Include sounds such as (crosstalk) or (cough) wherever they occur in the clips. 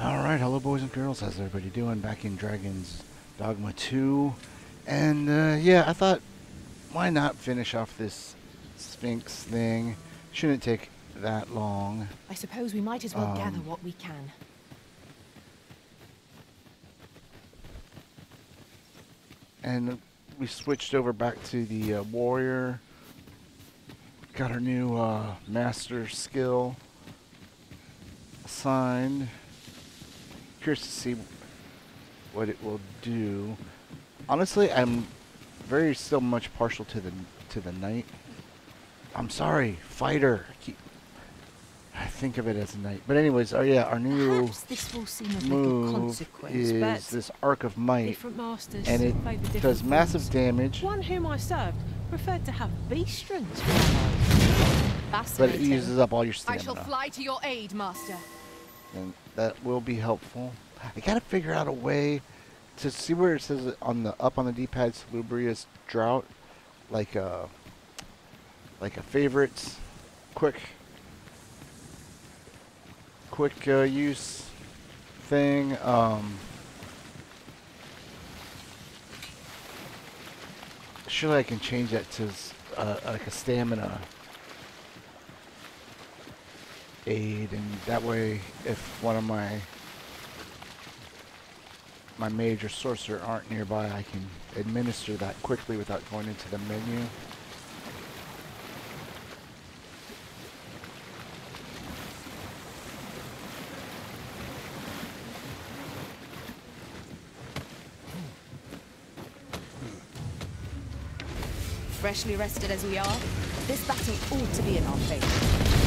Alright, hello boys and girls, how's everybody doing? Back in Dragon's Dogma 2. And uh, yeah, I thought, why not finish off this Sphinx thing? Shouldn't take that long. I suppose we might as well gather Um, what we can. And we switched over back to the uh, warrior. Got our new uh, master skill assigned. Curious to see what it will do. Honestly, I'm very still much partial to the to the knight. I'm sorry, fighter. I keep I think of it as a knight. But anyways, oh yeah, our new this will seem of little move consequence, is this arc of might, and it does massive damage. One whom I served preferred to have beast strings. But it uses up all your stamina. I shall fly to your aid, master. and that will be helpful. I gotta figure out a way to see where it says on the up on the D-pad salubrious drought, like a like a favorites, quick quick uh, use thing. Um, surely I can change that to uh, like a stamina aid, and that way, if one of my my mage or sorcerer aren't nearby, I can administer that quickly without going into the menu. Freshly rested as we are, this battle ought to be in our favour.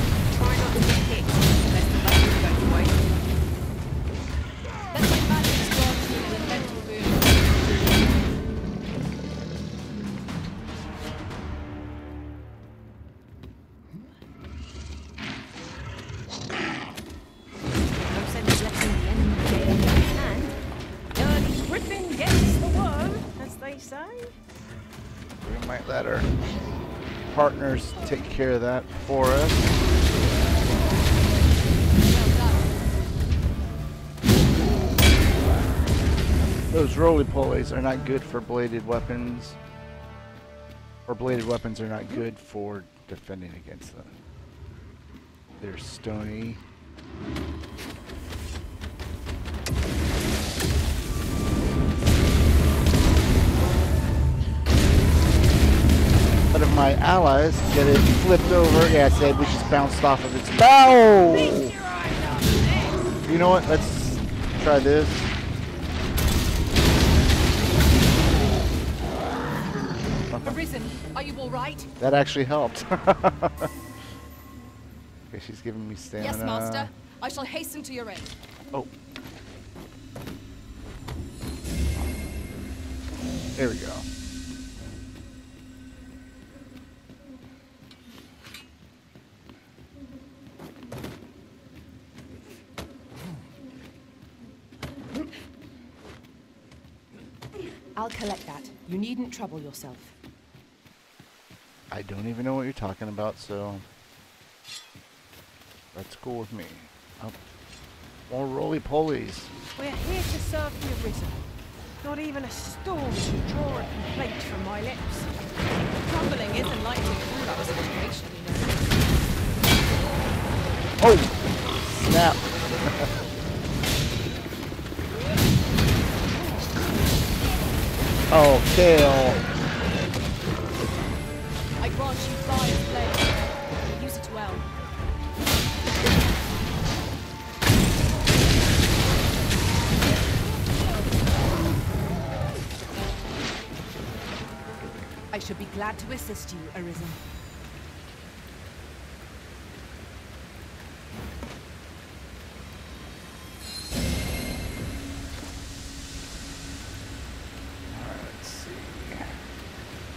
Partners take care of that for us. Those roly-polies are not good for bladed weapons. Or bladed weapons are not good for defending against them. They're stony. But if my allies get it flipped over, yeah, I said we just bounced off of its bow. You know what? Let's try this. Arisen, are you all right? That actually helped. (laughs) okay, she's giving me stamina. Yes, master. I shall hasten to your aid. Oh. There we go. I'll collect that. You needn't trouble yourself. I don't even know what you're talking about, so that's cool with me. Oh. More roly-polies. We're here to serve the Arisen. Not even a storm should draw a complaint from my lips. Crumbling isn't likely to improve our situation, you know. Oh! Snap! (laughs) oh, kill! I should be glad to assist you, Arisen. Let's see.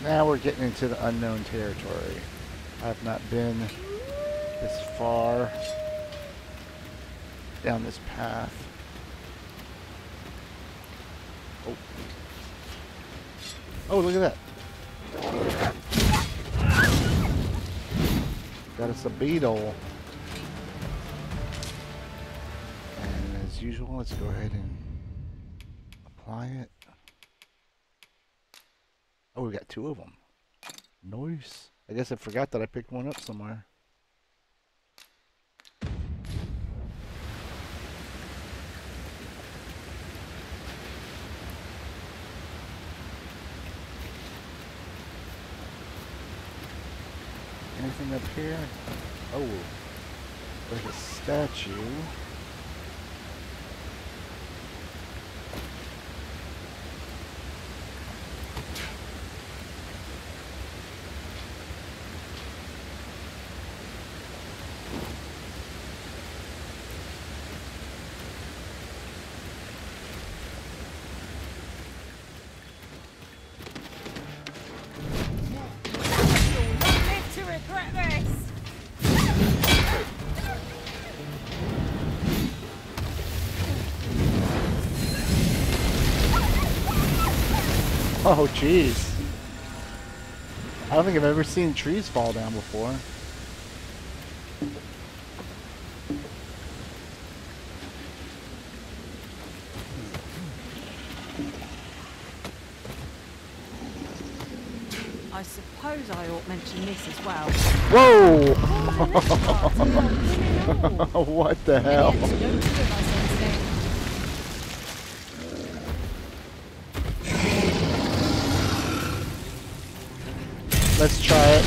Now we're getting into the unknown territory. I've not been this far down this path. Oh. Oh, look at that. Us a beetle. And as usual, let's go ahead and apply it. Oh, we got two of them. Nice. I guess I forgot that I picked one up somewhere. Anything up here? Oh, there's a statue. (laughs) Oh, jeez. I don't think I've ever seen trees fall down before. I suppose I ought to mention this as well. Whoa! Oh, (laughs) what the hell? Let's try it.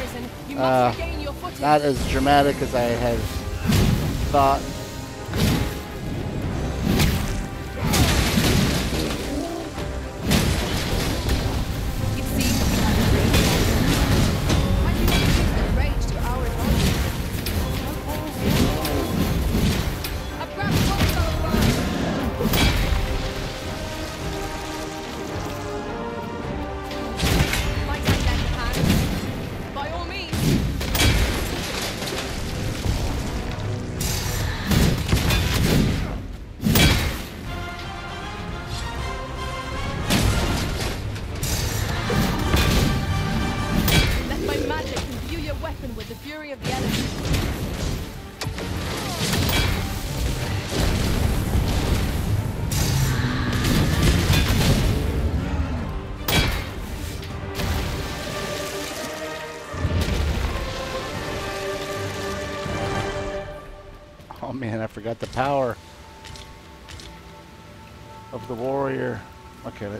Arisen, you must Uh, regain your footing. Not as dramatic as I had thought.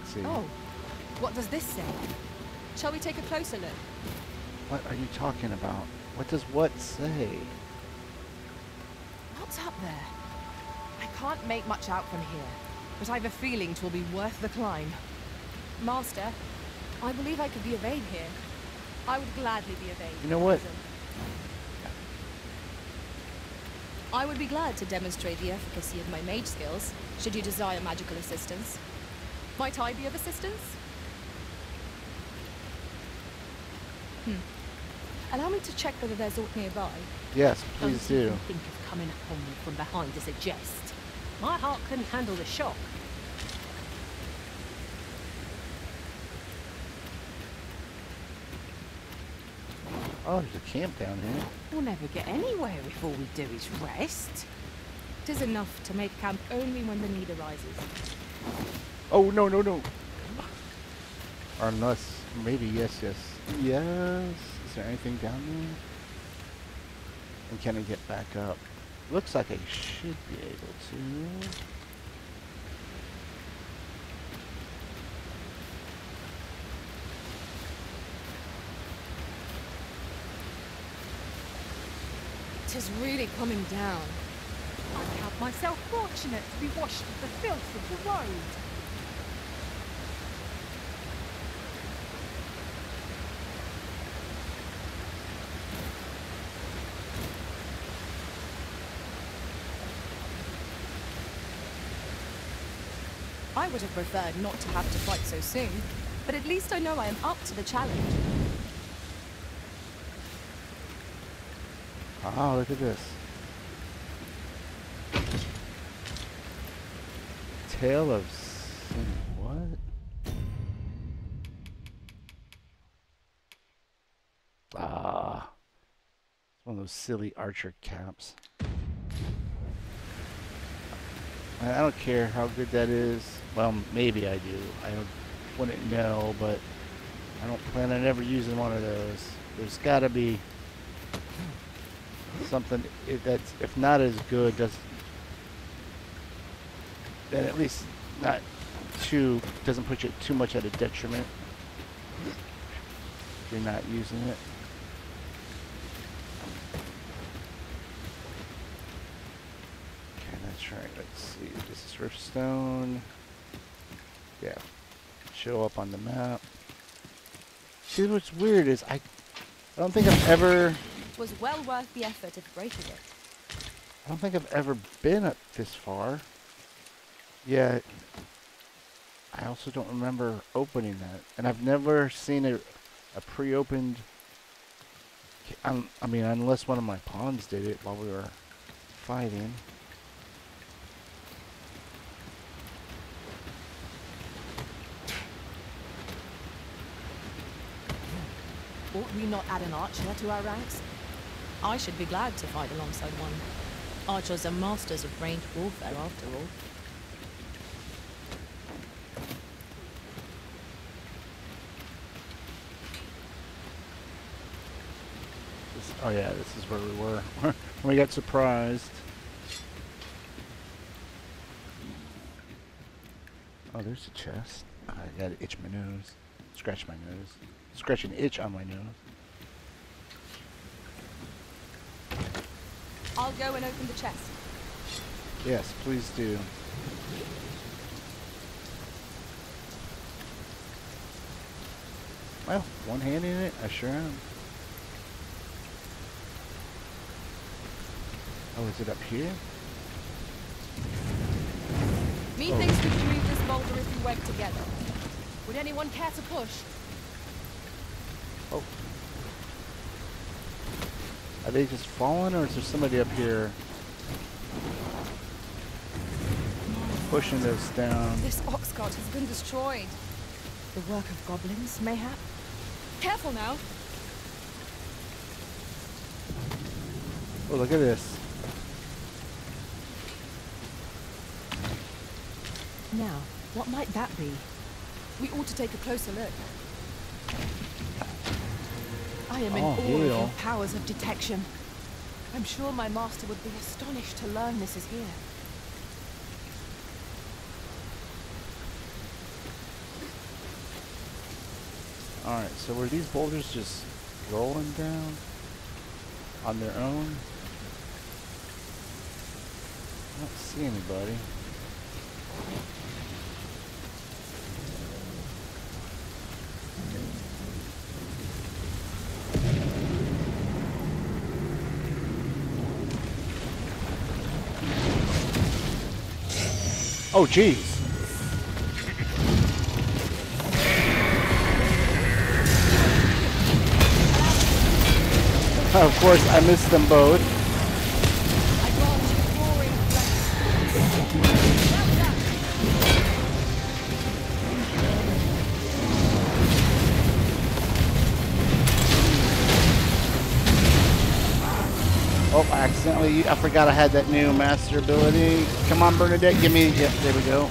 Let's see. Oh, what does this say? Shall we take a closer look? What are you talking about? What does what say? What's up there? I can't make much out from here, but I've a feeling 'twill be worth the climb. Master, I believe I could be of aid here. I would gladly be of aid. You know what? I would be glad to demonstrate the efficacy of my mage skills, should you desire magical assistance. Might I be of assistance? Hmm. Allow me to check whether there's aught nearby. Yes, Don't please do. even think of coming upon me from behind as a jest. My heart couldn't handle the shock. Oh, there's a camp down here. We'll never get anywhere if all we do is rest. Tis enough to make camp only when the need arises. Oh no no no. Or unless maybe yes yes yes. Is there anything down there? And can I get back up? Looks like I should be able to. Tis really coming down. I count myself fortunate to be washed of the filth of the road. I would have preferred not to have to fight so soon, but at least I know I am up to the challenge. Oh, look at this. Tale of Sin. What? Ah. It's One of those silly archer caps. I don't care how good that is. Well, maybe I do. I wouldn't know, but I don't plan on ever using one of those. There's got to be something that's, if not as good, does then at least not too doesn't put you too much at a detriment. If you're not using it. Okay, that's right. Let's see. Riftstone. Yeah. Show up on the map. See what's weird is I I don't think I've ever Was well worth the effort of breaking it. I don't think I've ever been up this far. Yeah. I also don't remember opening that. And I've never seen a, a pre-opened... I mean, unless one of my pawns did it while we were fighting. Ought we not add an archer to our ranks? I should be glad to fight alongside one. Archers are masters of ranged warfare, after all. This, oh yeah, this is where we were. (laughs) we got surprised. Oh, there's a chest. I gotta itch my nose. Scratch my nose. Scratch an itch on my nose. I'll go and open the chest. Yes, please do. Well, one hand in it, I sure am. Oh, is it up here? Methinks oh. we can move this boulder if we work together. Would anyone care to push? Oh. Are they just falling, or is there somebody up here pushing this down? This ox cart has been destroyed. The work of goblins, mayhap? Careful now. Oh, look at this. Now, what might that be? We ought to take a closer look. I am in Oh, awe of your powers of detection. I'm sure my master would be astonished to learn this is here. Alright, so were these boulders just rolling down on their own? I don't see anybody. Oh, jeez. Of course, I missed them both. Accidentally, I forgot I had that new master ability. Come on, Bernadette, give me, yep, there we go.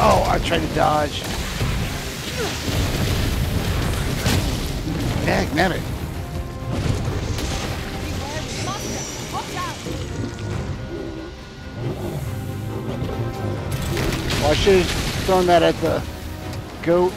Oh, try to dodge. Dag nabbit. Well, I should have thrown that at the goat.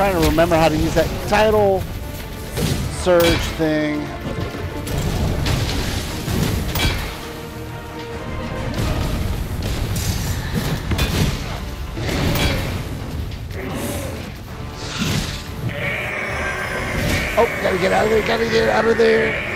Trying to remember how to use that title surge thing. Oh, gotta get out of there, gotta get out of there.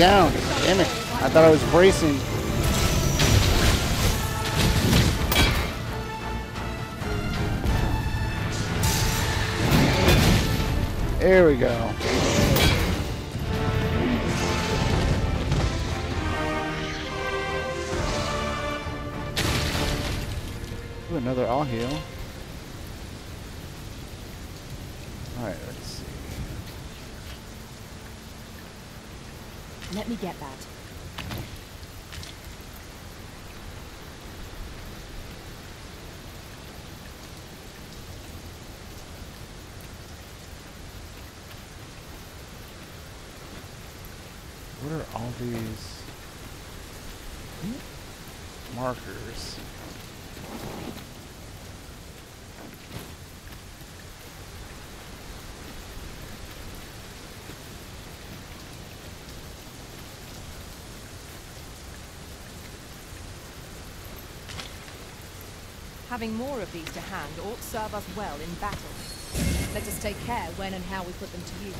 Down. Damn it. I thought I was bracing. There we go. Ooh, another all heal. Alright, let's see. Let me get that. What are all these markers? Having more of these to hand ought serve us well in battle. Let us take care when and how we put them to use.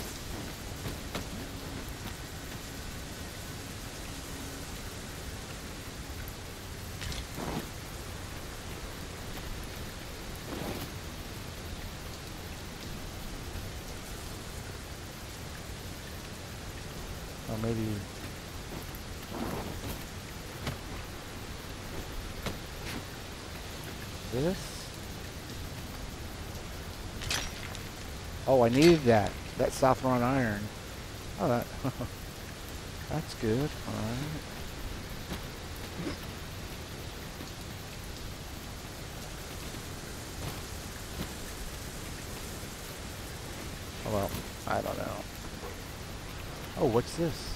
Or maybe. This? Oh, I needed that. That Southron iron. Oh, that. (laughs) That's good. Alright. Oh, well, I don't know. Oh, what's this?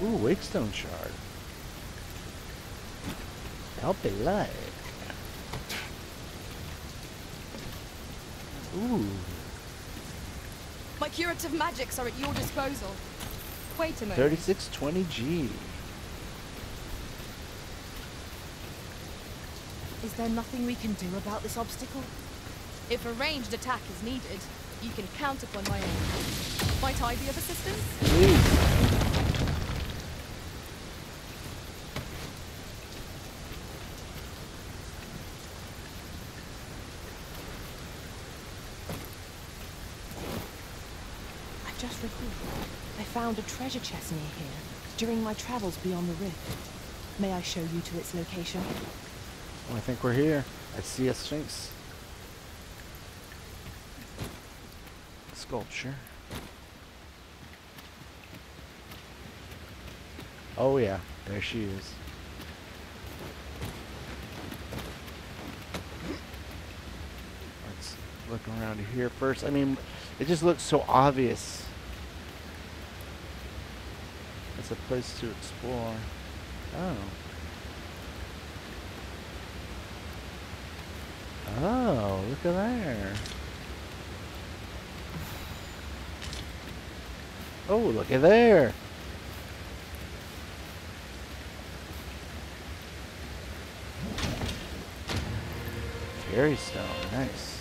Ooh, Wakestone Shard. Help it light. Ooh. My curative magics are at your disposal. Wait a minute. 3620G. Is there nothing we can do about this obstacle? If a ranged attack is needed, you can count upon my aid. Might I be of assistance? Please. I've just recalled. I found a treasure chest near here during my travels beyond the rift. May I show you to its location? I think we're here. I see a Sphinx. Sculpture. Oh yeah, there she is. Let's look around here first. I mean, it just looks so obvious. It's a place to explore. Oh. Oh, look at there. Oh, look at there. Ferrystone, nice.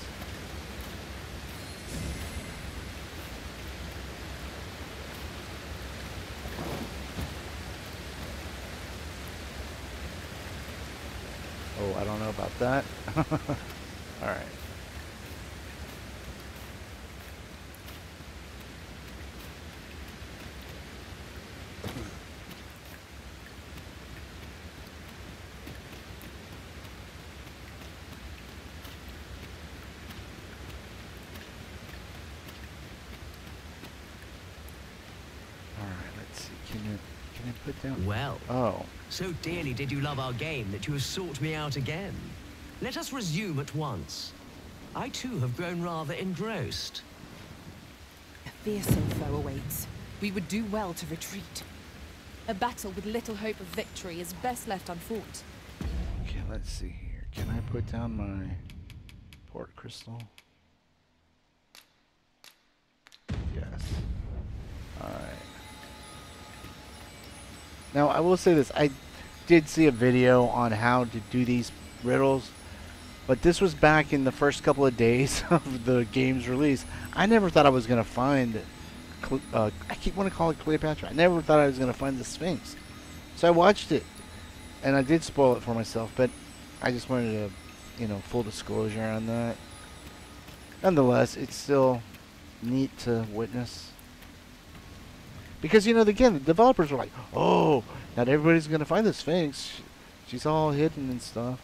Oh, I don't know about that. All right. All right, let's see. Can you can I put down? Well, Oh, so dearly did you love our game that you have sought me out again. Let us resume at once. I too have grown rather engrossed. A fearsome foe awaits. We would do well to retreat. A battle with little hope of victory is best left unfought. okay. Let's see here. Can I put down my Portcrystal? Yes. All right. Now I will say this: I did see a video on how to do these riddles, but this was back in the first couple of days (laughs) of the game's release. I never thought I was gonna find. Uh, I keep wanting to call it Cleopatra. I never thought I was gonna find the Sphinx, so I watched it, and I did spoil it for myself. But I just wanted to, you know, full disclosure on that. Nonetheless, it's still neat to witness. Because you know, again, the developers were like, "Oh, not everybody's gonna find the Sphinx. She's all hidden and stuff."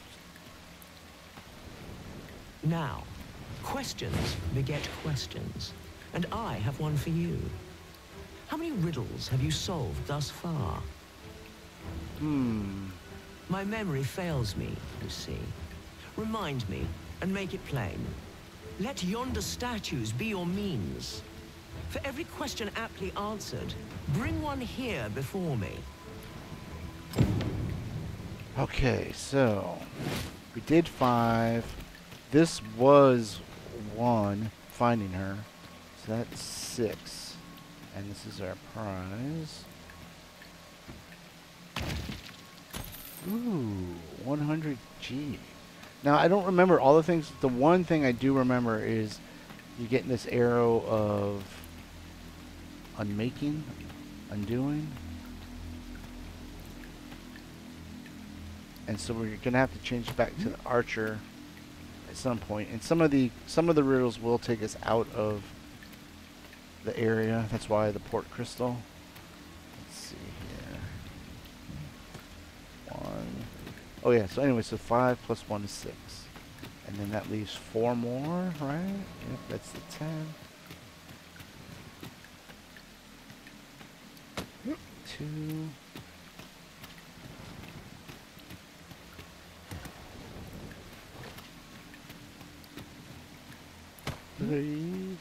Now, questions beget questions, and I have one for you. How many riddles have you solved thus far? Hmm. My memory fails me, you see. Remind me, and make it plain. Let yonder statues be your means. For every question aptly answered, bring one here before me. Okay, so we did five. This was one, finding her. So that's six. And this is our prize. Ooh, 100G. Now, I don't remember all the things. The one thing I do remember is you getting this arrow of unmaking, undoing. and so we're gonna have to change back to the archer at some point. And some of the some of the riddles will take us out of the area. That's why the Portcrystal. Let's see here. One. Oh yeah. So anyway, so five plus one is six, and then that leaves four more, right? Yep, that's the ten. Two. Three.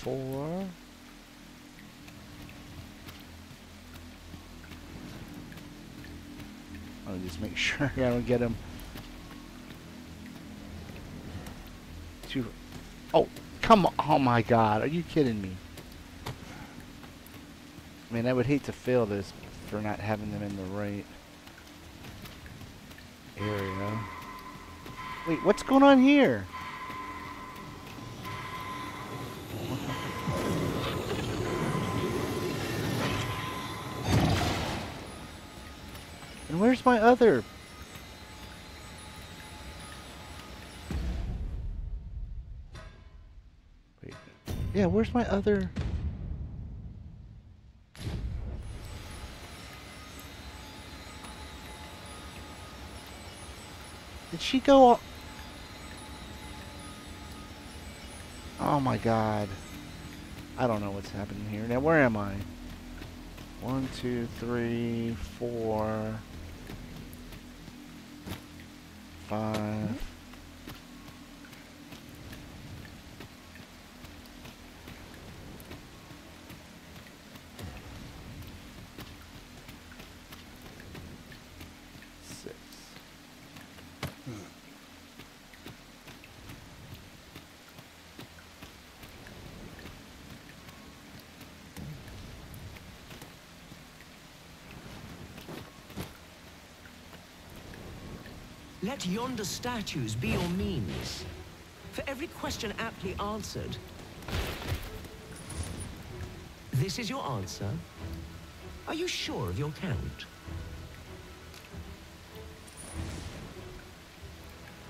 four. I'll just make sure (laughs) I don't get him. Two. Oh, come on. Oh my god. Are you kidding me? I mean, I would hate to fail this for not having them in the right Wait, what's going on here? And where's my other? Wait. Yeah, where's my other? Did she go all... Oh my god. I don't know what's happening here. Now, where am I? One, two, three, four, five. Six. Let yonder statues be your means. For every question aptly answered, this is your answer? Are you sure of your count?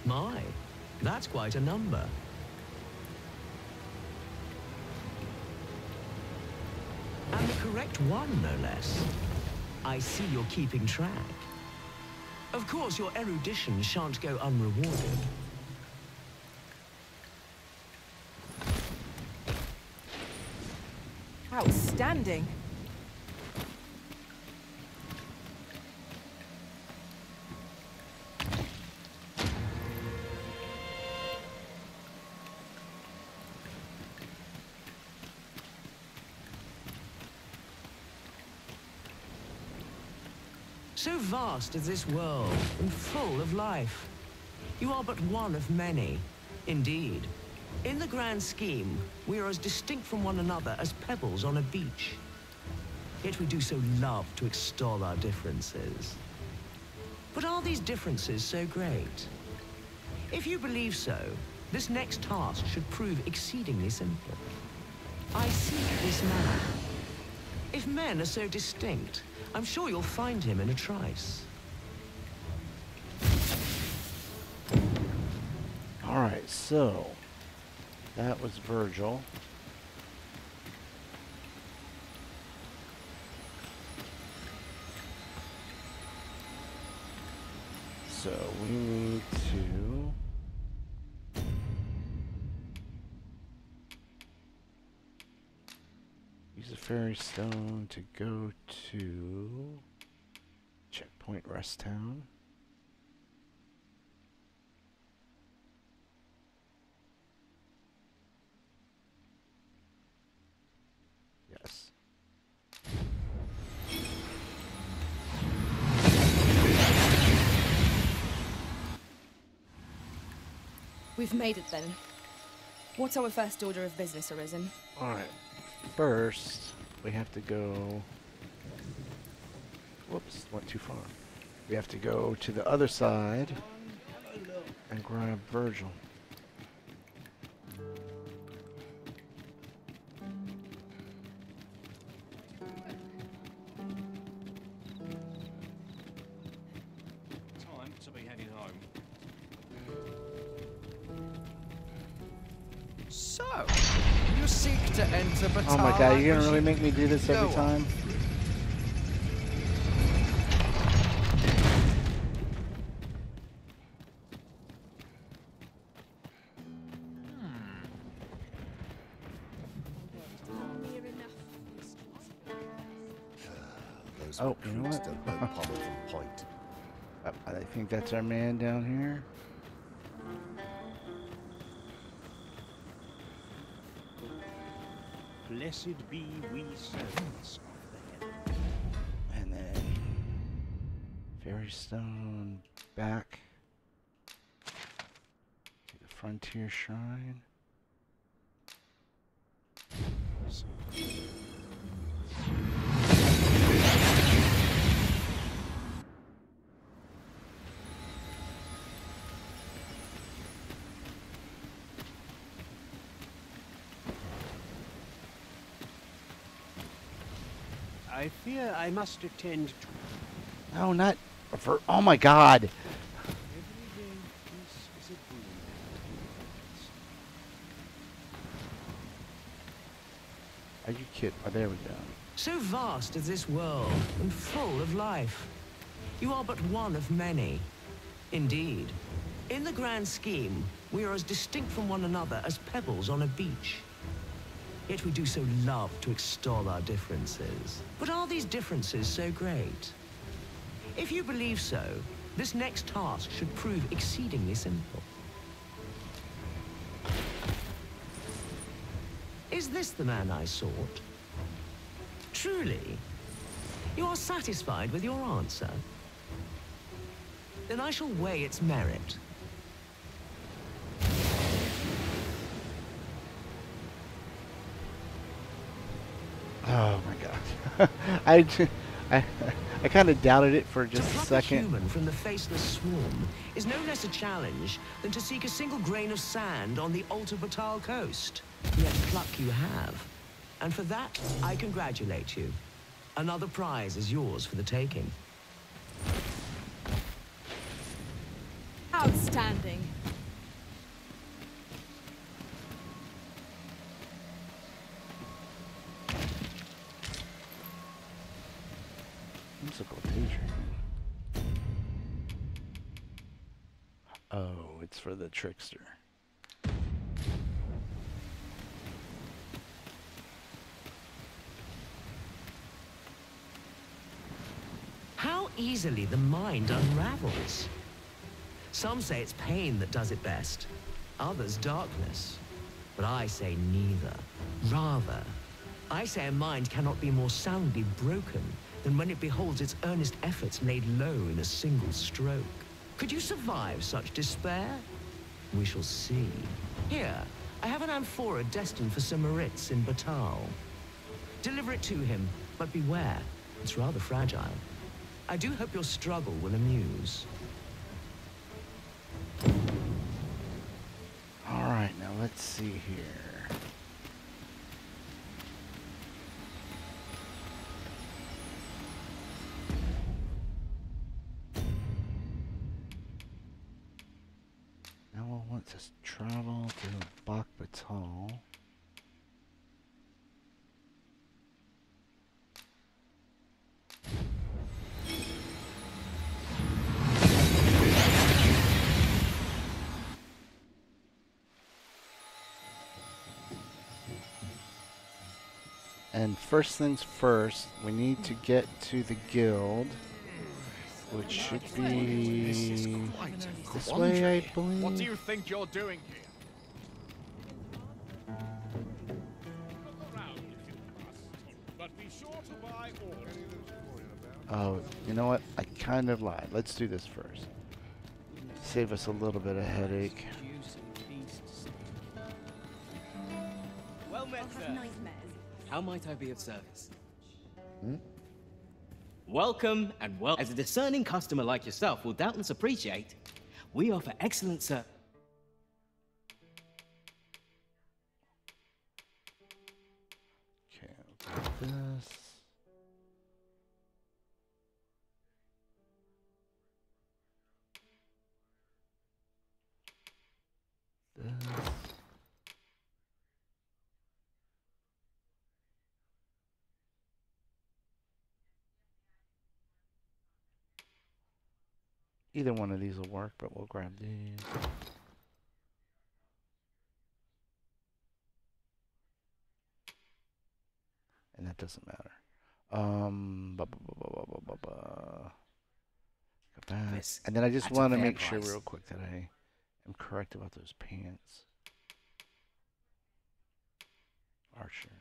My, that's quite a number. And the correct one, no less. I see you're keeping track. Of course, your erudition shan't go unrewarded. Outstanding. Vast is this world, and full of life. You are but one of many. Indeed. In the grand scheme, we are as distinct from one another as pebbles on a beach. Yet we do so love to extol our differences. But are these differences so great? If you believe so, this next task should prove exceedingly simple. I seek this man. If men are so distinct, I'm sure you'll find him in a trice. Alright, so that was Virgil. So we need to use a Ferrystone to go to checkpoint rest town. Yes. We've made it then. What's our first order of business, Arisen? Alright. First, we have to go. Whoops, went too far. We have to go to the other side and grab Virgil. Oh my god, you're gonna really make me do this every time? Hmm. Oh, you know what? don't know Pommel from Point. I think that's our man down here. Blessed be we servants of the heaven. And then Ferrystone back to the Frontier Shrine. I fear I must attend to No, not for. Oh my God! every day. This is a boon. Are you kidding? Oh, there we go. So vast is this world, and full of life. You are but one of many. Indeed. In the grand scheme, we are as distinct from one another as pebbles on a beach. Yet we do so love to extol our differences. But are these differences so great? If you believe so, this next task should prove exceedingly simple. Is this the man I sought? Truly? You are satisfied with your answer? Then I shall weigh its merit. Oh my God! I, j- (laughs) I, I kind of doubted it for to just a pluck a second. human from the faceless swarm is no less a challenge than to seek a single grain of sand on the Alta Batal coast. Yet pluck you have. And for that, I congratulate you. Another prize is yours for the taking. Outstanding. Musical daydream. Oh, it's for the trickster. How easily the mind unravels. Some say it's pain that does it best, others darkness. But I say neither. Rather, I say a mind cannot be more soundly broken than when it beholds its earnest efforts laid low in a single stroke. Could you survive such despair? We shall see. Here, I have an amphora destined for Sir Moritz in Batal. Deliver it to him, but beware, it's rather fragile. I do hope your struggle will amuse. All right, now let's see here. S- travel to Bak Batal. And first things first, we need to get to the guild, which should be Quite a this way, I believe. What do you think you're doing here? But be sure to buy all. Oh, you know what? I kind of lied. Let's do this first. Save us a little bit of headache. Well met, sir. How might I be of service? Hmm? Welcome and well. As a discerning customer like yourself will doubtless appreciate, we offer excellent service. This. This. Either one of these will work, but we'll grab these. And that doesn't matter. Um, bu- bu- bu- bu- bu- bu- bu- go back. This, and then I just want to make sure real quick that I am correct about those pants. Archer.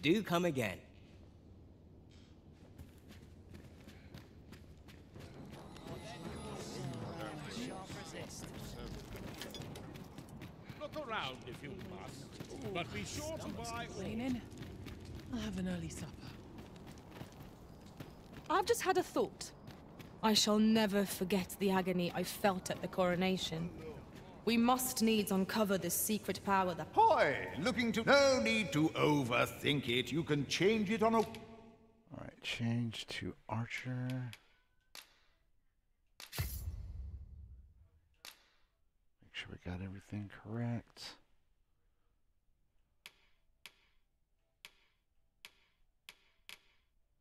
Do come again. Look around if you must, but be sure to buy all. I'll have an early supper. I've just had a thought. I shall never forget the agony I felt at the coronation. We must needs uncover this secret power that Hoy! Looking to. No need to overthink it. You can change it on a. Alright, change to archer. Make sure we got everything correct.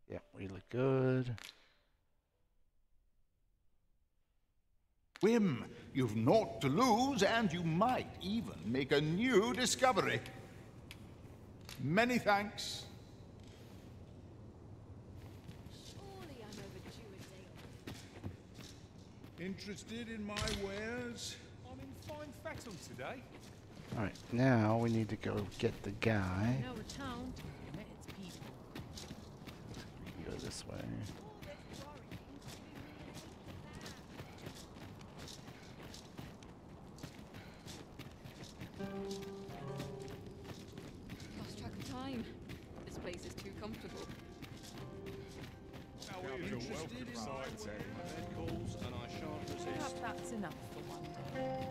Yep, we look good. Whim. You've naught to lose, and you might even make a new discovery. Many thanks. Surely I'm overdue a Interested in my wares? I'm in fine fettle today. Alright, now we need to go get the guy. know a town. Its people. We go this way. Resist. Perhaps that's enough for one day.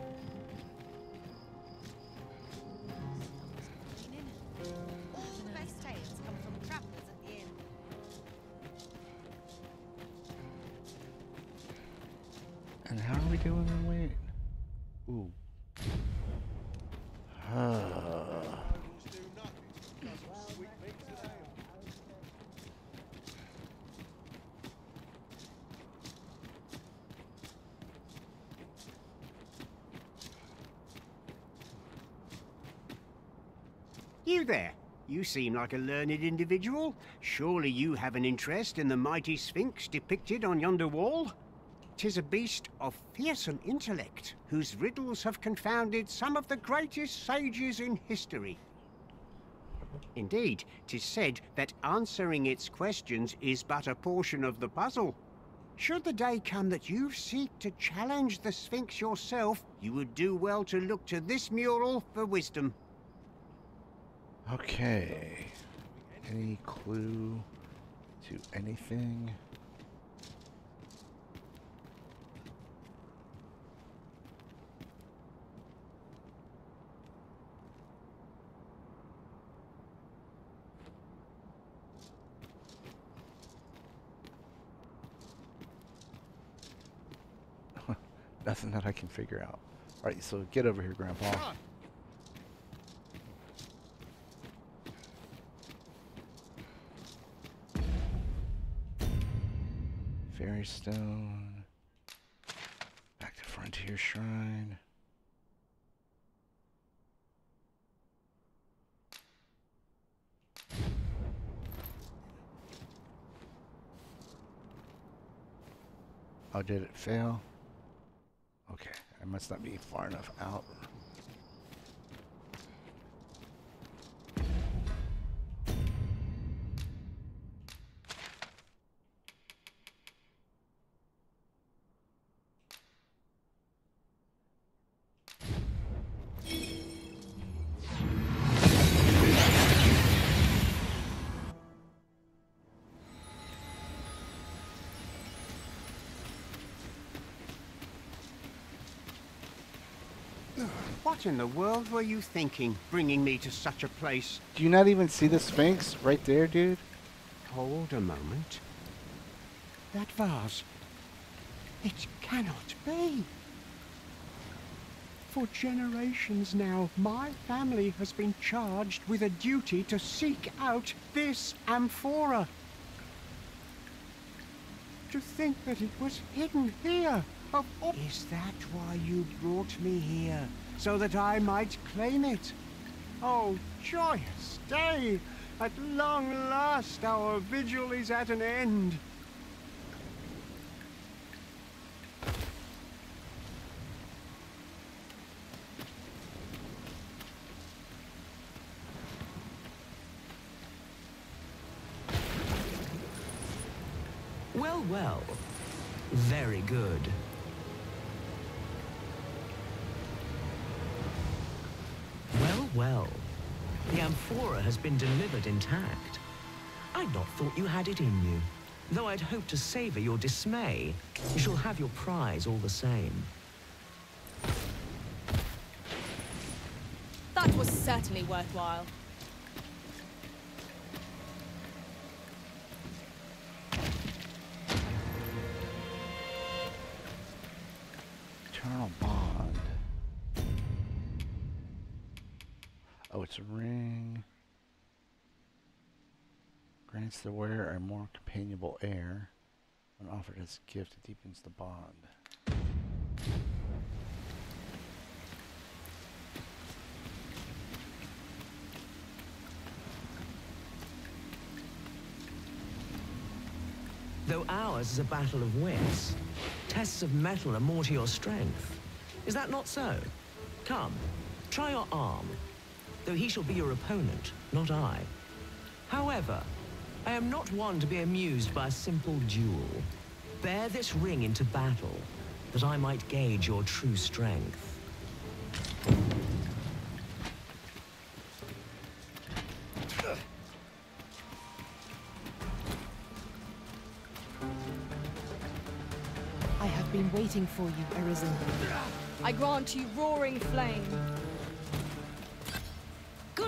All the best tales come from travelers at the inn. And how are we doing in weight? Ooh. Ah. There. You seem like a learned individual. Surely you have an interest in the mighty Sphinx depicted on yonder wall? Tis a beast of fearsome intellect, whose riddles have confounded some of the greatest sages in history. Indeed, tis said that answering its questions is but a portion of the puzzle. Should the day come that you seek to challenge the Sphinx yourself, you would do well to look to this mural for wisdom. Okay. Any clue to anything? (laughs) Nothing that I can figure out. Alright, so get over here, Grandpa. Ferrystone. Back to Frontier Shrine. Oh, did it fail? Okay, I must not be far enough out. What in the world were you thinking, bringing me to such a place? Do you not even see the Sphinx right there, dude? Hold a moment. That vase. It cannot be. For generations now, my family has been charged with a duty to seek out this amphora. To think that it was hidden here. Of Is that why you brought me here? so that I might claim it. Oh, joyous day! At long last our vigil is at an end. Well, well. Very good. Well, well. The amphora has been delivered intact. I'd not thought you had it in you. Though I'd hoped to savor your dismay, you shall have your prize all the same. That was certainly worthwhile. Eternal bond. A ring. Grants the wearer a more companionable air. When offered as a gift, it deepens the bond. Though ours is a battle of wits, tests of metal are more to your strength. Is that not so? Come, try your arm. Though he shall be your opponent, not I. However, I am not one to be amused by a simple duel. Bear this ring into battle, that I might gauge your true strength. I have been waiting for you, Arisen. I grant you roaring flame.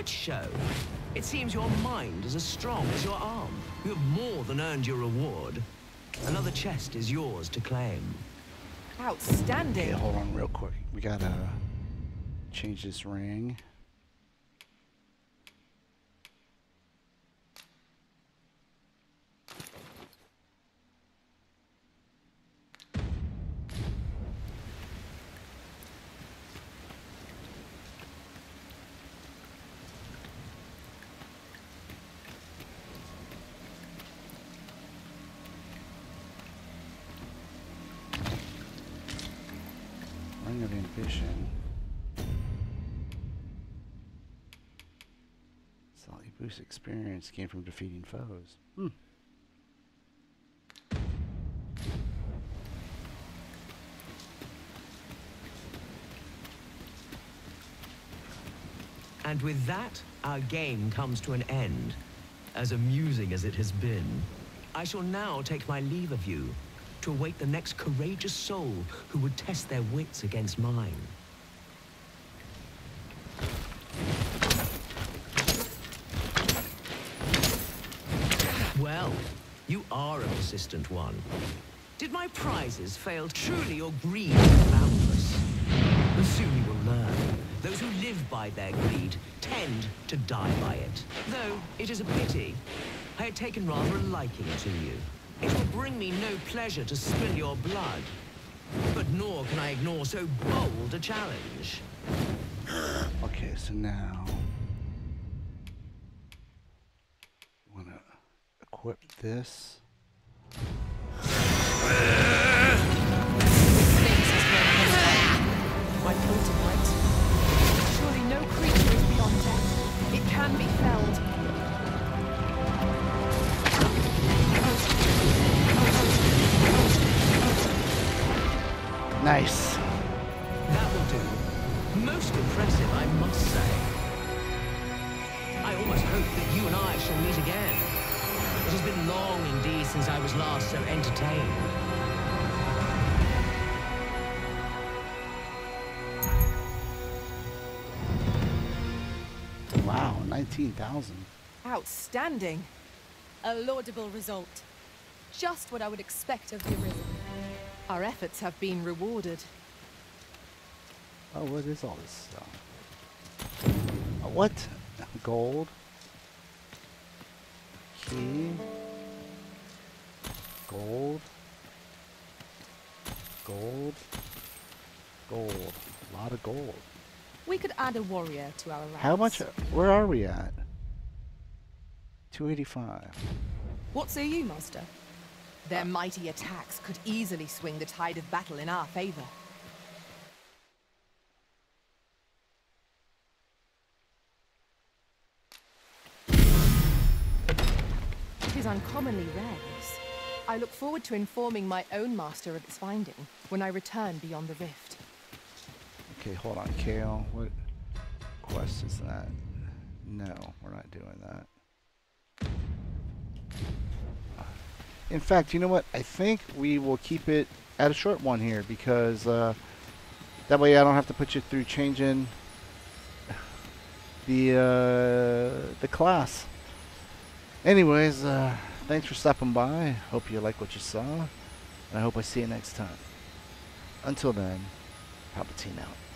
Good show. It seems your mind is as strong as your arm. You have more than earned your reward. Another chest is yours to claim. Outstanding. Okay, hold on real quick. We gotta change this ring. Ring of Ambition. Slightly experience gained from defeating foes. Hmm. And with that, our game comes to an end. As amusing as it has been, I shall now take my leave of you to await the next courageous soul who would test their wits against mine. Well, you are a persistent one. Did my prizes fail? Truly your greed is boundless. But soon you will learn. Those who live by their greed tend to die by it. Though it is a pity. I had taken rather a liking to you. It will bring me no pleasure to spill your blood. But nor can I ignore so bold a challenge. (gasps) Okay, so now want to equip this. My potent right. Surely no creature is beyond death. It can be felled. Nice. That will do. Most impressive, I must say. I almost hope that you and I shall meet again. It has been long indeed since I was last so entertained. Wow, 19,000. Outstanding. A laudable result. Just what I would expect of the Arisen. Our efforts have been rewarded. Oh, what is all this stuff? What? Gold? Key? Gold? Gold? Gold. A lot of gold. We could add a warrior to our ranks. How much? Where are we at? 285. What say you, Master? Their mighty attacks could easily swing the tide of battle in our favor. Uncommonly rare, this. I look forward to informing my own master of its finding when I return beyond the rift. Okay, hold on, Kale. What quest is that? No, we're not doing that. In fact, you know what? I think we will keep it at a short one here because uh, that way I don't have to put you through changing (sighs) the uh, the class. Anyways, uh, thanks for stopping by. Hope you like what you saw. And I hope I see you next time. Until then, Palpy Teen out.